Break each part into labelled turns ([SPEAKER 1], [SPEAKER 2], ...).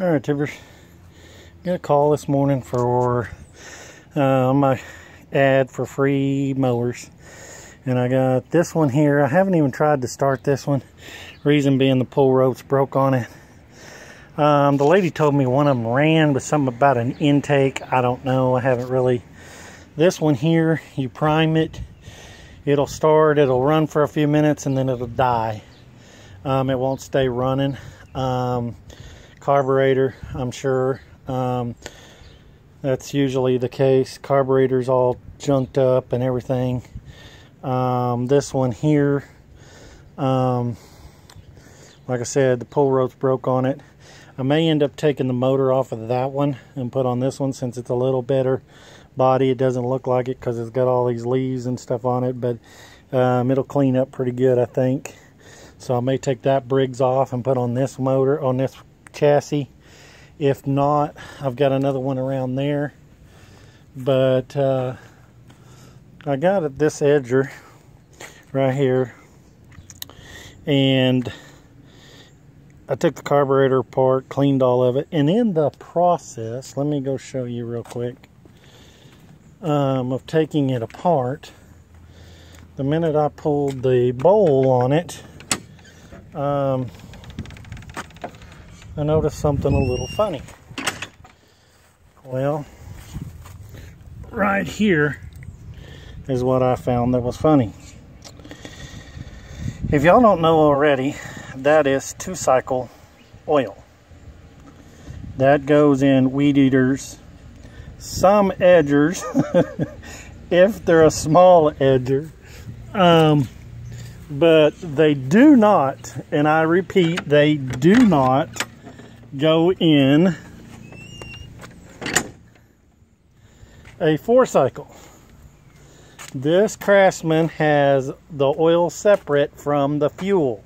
[SPEAKER 1] All right, Tibbers. Got a call this morning for uh, my ad for free mowers. And I got this one here. I haven't even tried to start this one. Reason being the pull ropes broke on it. Um, the lady told me one of them ran, but something about an intake. I don't know. I haven't really. This one here, you prime it. It'll start. It'll run for a few minutes, and then it'll die. Um, it won't stay running. Um, carburetor, I'm sure. Um, that's usually the case. Carburetor's all junked up and everything. Um, this one here, um, like I said, the pull ropes broke on it. I may end up taking the motor off of that one and put on this one since it's a little better body. It doesn't look like it because it's got all these leaves and stuff on it, but um, it'll clean up pretty good, I think. So I may take that Briggs off and put on this motor, on this chassis. If not, I've got another one around there. But uh, I got it this edger right here. And I took the carburetor apart, cleaned all of it. And in the process, let me go show you real quick, um, of taking it apart, the minute I pulled the bowl on it, um, I noticed something a little funny. Well, right here is what I found that was funny. If y'all don't know already, that is two cycle oil. That goes in weed eaters, some edgers, if they're a small edger. Um, but they do not, and I repeat, they do not go in a four cycle. This Craftsman has the oil separate from the fuel.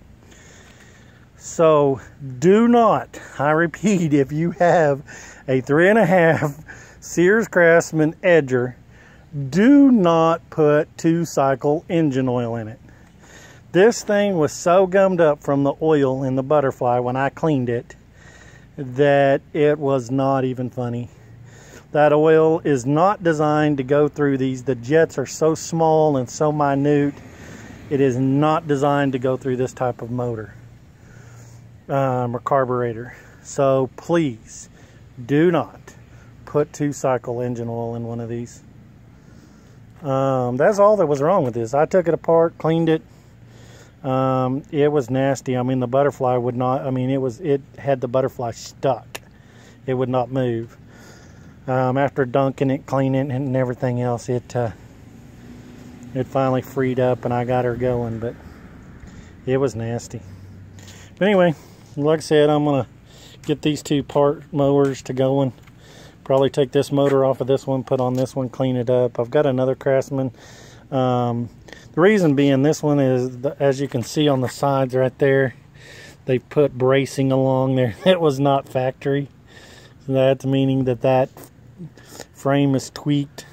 [SPEAKER 1] So do not, I repeat, if you have a three and a half Sears Craftsman Edger, do not put two cycle engine oil in it. This thing was so gummed up from the oil in the butterfly when I cleaned it that it was not even funny. That oil is not designed to go through these. The jets are so small and so minute. It is not designed to go through this type of motor um, or carburetor. So please do not put two cycle engine oil in one of these. Um, that's all that was wrong with this. I took it apart, cleaned it, um, it was nasty. I mean, the butterfly would not, I mean, it was, it had the butterfly stuck. It would not move. Um, after dunking it, cleaning it, and everything else, it, uh, it finally freed up and I got her going, but it was nasty. But anyway, like I said, I'm to get these two part mowers to going. Probably take this motor off of this one, put on this one, clean it up. I've got another Craftsman um, the reason being this one is, the, as you can see on the sides right there, they put bracing along there. It was not factory. So that's meaning that that frame is tweaked.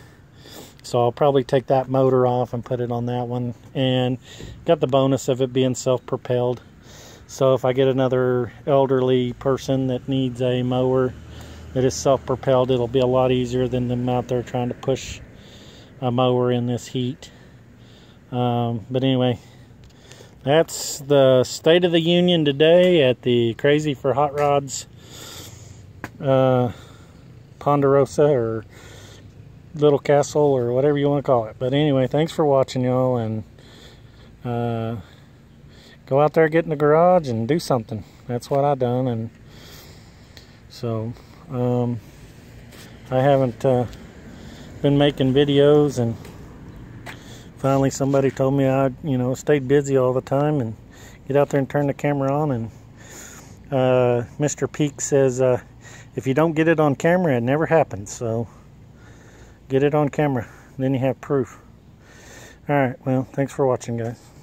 [SPEAKER 1] So I'll probably take that motor off and put it on that one. And got the bonus of it being self-propelled. So if I get another elderly person that needs a mower that is self-propelled, it'll be a lot easier than them out there trying to push a mower in this heat. Um, but anyway, that's the State of the Union today at the Crazy for Hot Rods uh, Ponderosa or Little Castle or whatever you want to call it. But anyway, thanks for watching, y'all, and uh, go out there, get in the garage, and do something. That's what I done, and so um, I haven't. Uh, been making videos and finally somebody told me I, you know, stayed busy all the time and get out there and turn the camera on and uh, Mr. Peak says uh, if you don't get it on camera, it never happens. So get it on camera, then you have proof. All right, well, thanks for watching, guys.